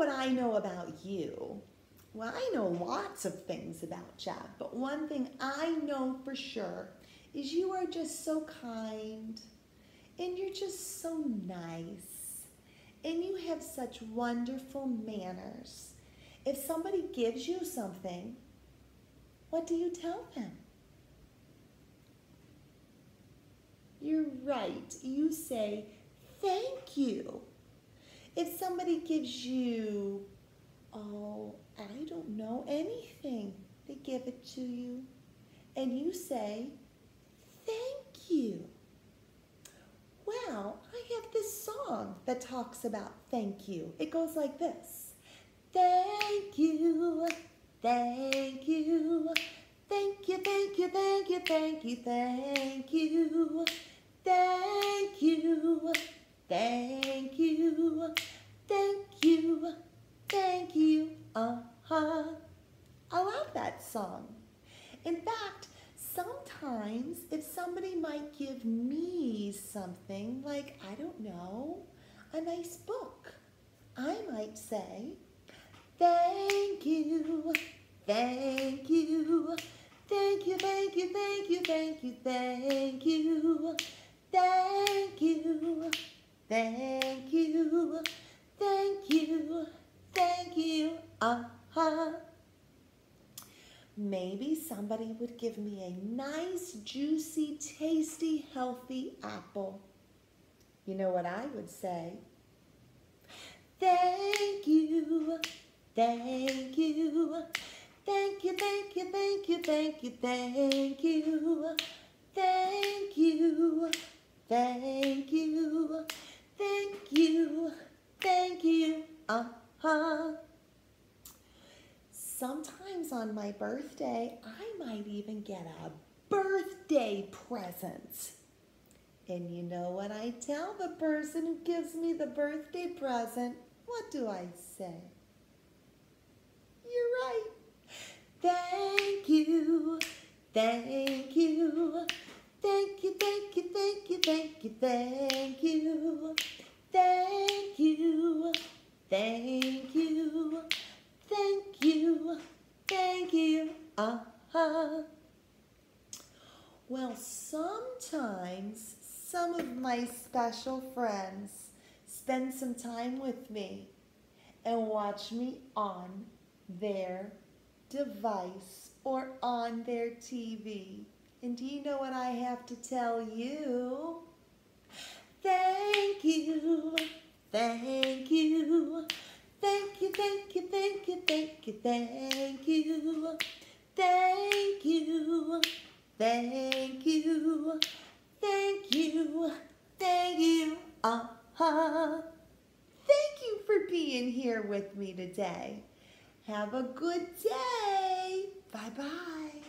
what I know about you. Well, I know lots of things about Chad, but one thing I know for sure is you are just so kind and you're just so nice and you have such wonderful manners. If somebody gives you something, what do you tell them? You're right. You say, thank you. If somebody gives you, oh, I don't know, anything, they give it to you, and you say, thank you. Well, I have this song that talks about thank you. It goes like this. Thank you, thank you, thank you, thank you, thank you, thank you, thank you, thank you, thank you, thank you, thank you, uh-huh. I love that song. In fact, sometimes if somebody might give me something, like, I don't know, a nice book, I might say, thank you, thank you, thank you, thank you, thank you, thank you, thank you, thank you, thank you, thank you, thank you, uh-huh. Maybe somebody would give me a nice, juicy, tasty, healthy apple. You know what I would say? Thank you, thank you, thank you, thank you, thank you, thank you, thank you, thank you, thank you, thank you, thank you, uh-huh. Sometimes on my birthday, I might even get a birthday present. And you know what I tell the person who gives me the birthday present? What do I say? You're right. Thank you, thank you, thank you, thank you, thank you, thank you, thank you, Thank you, thank you, uh-huh. Well, sometimes some of my special friends spend some time with me and watch me on their device or on their TV. And do you know what I have to tell you? Thank you, thank you, Thank you, thank you, thank you, thank you, thank you, thank you, thank you, thank you, thank you, uh-huh. Thank you for being here with me today. Have a good day. Bye-bye.